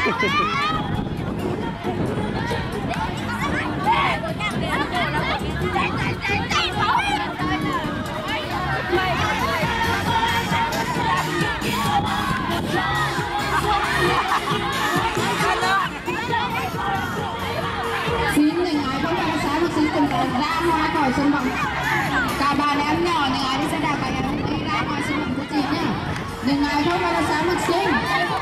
xin những ai không phải sáng một xin cùng ra hoa khỏi sân bóng cả bà em nhỏ những ai đi xe đạp các em đi. Ra ngoài sân bóng của chị nhá. Những ai không phải sáng một xin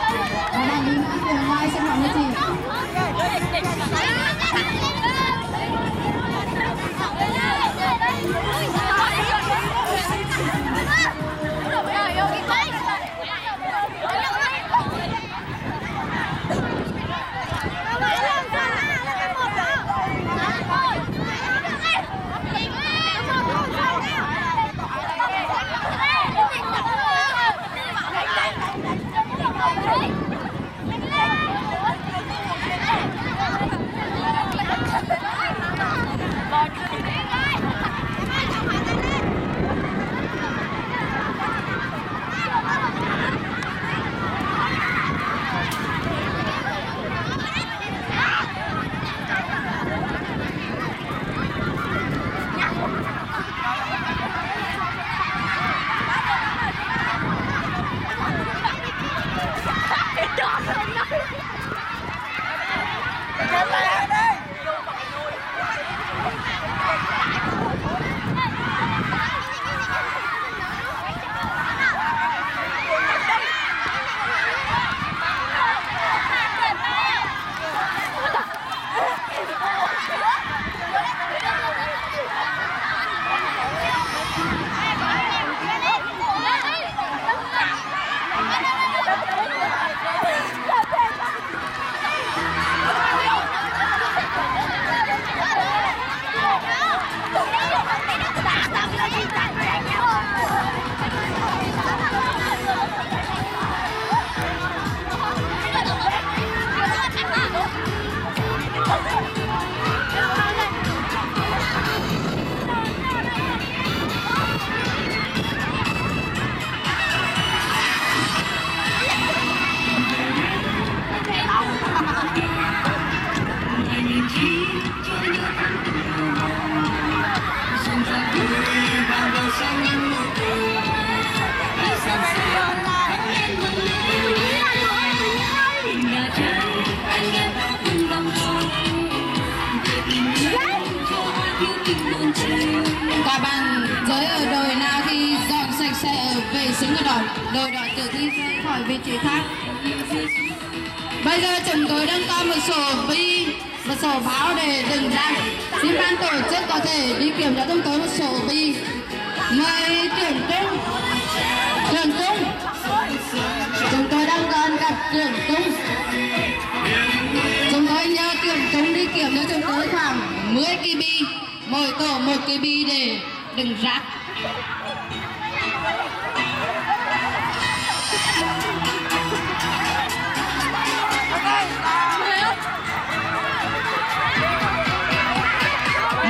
Các bạn giới ở đội nào thì dọn sạch sẽ vệ sinh của đội đội đội tự đi khỏi vị trí khác. Bây giờ chúng tôi đang có một sổ bi, một sổ báo để đừng ra. Xin ban tổ chức có thể đi kiểm tra chúng tôi một sổ bi. Mời trưởng tung, trưởng tung. Chúng tôi đang cần gặp trưởng tung. Chúng tôi nhờ trưởng tung đi kiểm cho chúng tôi khoảng 10 kb mỗi tổ một cái bi để đừng rác.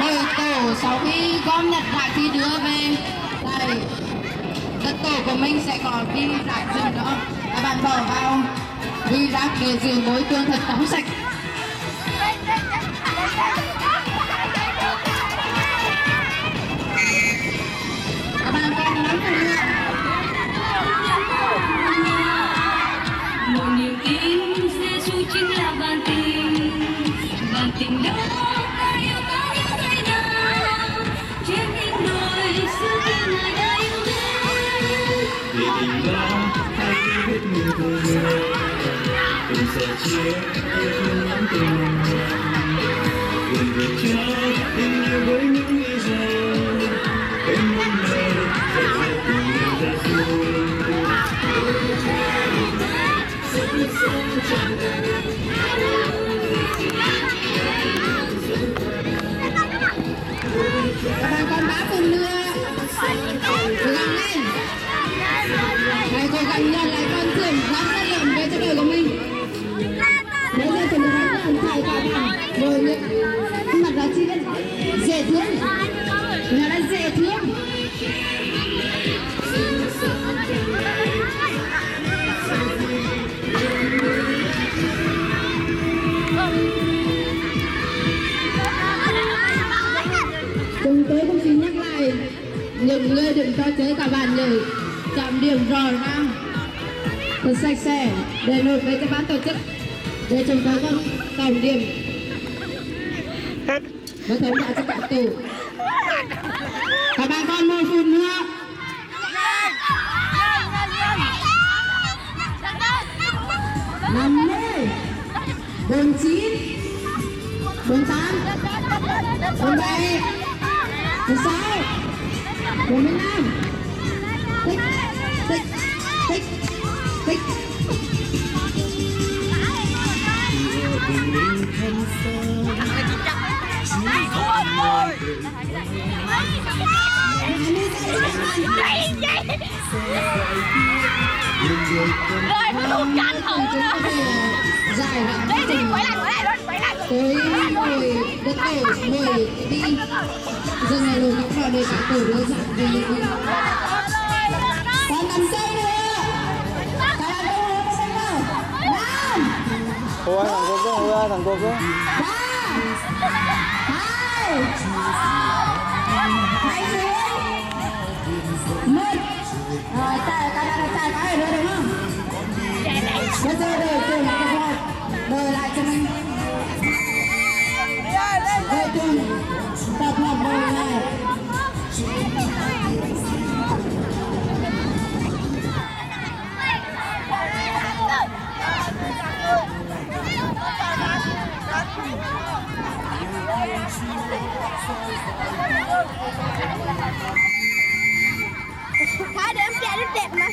mỗi tổ sau khi gom nhặt lại thì đưa về Đây, đất tổ của mình sẽ có đi rác rừng đó các bạn bỏ vào đi rác để giữ môi trường thật trong sạch vạn tình đó ta yêu ta yêu ngày nào trên những đồi xưa kia đã yêu đến vì tình đó hãy biết mình thương người đừng sợ chia yêu thương lắm tình đừng vượt cho tình yêu với những nghĩ rằng bên muôn lời dạy dạy tình yêu ra xuôi các bạn con bá cùng nữa cố gắng lên hãy cố gắng nhận lại con thưởng năm trăm điểm về cho đời của mình bây giờ chuẩn bị đang nhận thầy cả bạn rồi những mặt đó chi dễ thương những người đứng cho chơi các bạn nhớ chạm điểm rõ ràng. Thật sạch sẽ. Để nộp với các ban tổ chức. Để chúng ta có tổng điểm. Mới thống đã cho các tù các bạn còn một phút nữa. Năm mươi. Bốn chín. Bốn tám. Bốn bảy. Bốn sáu bốn mươi năm tích tích tích tích Rồi nó thuộc tranh chúng thủ rồi Đi đi quay lại quay lại luôn quay lại tới ngồi đất tổ ngồi đi. Dừng ngày lùi ngọc vào để cả tổ đưa dặn về những còn nằm chơi nữa. Các bạn đâu có xem đâu. Năm Cô ơi, thằng cô cứ, cô ơi, thằng cô cứ. ba. Hai. Hai xuống một. Rồi ta ta đã ta cái rồi đúng không? Bây giờ đời trường lại tập Hai đứa em chạy rất đẹp mà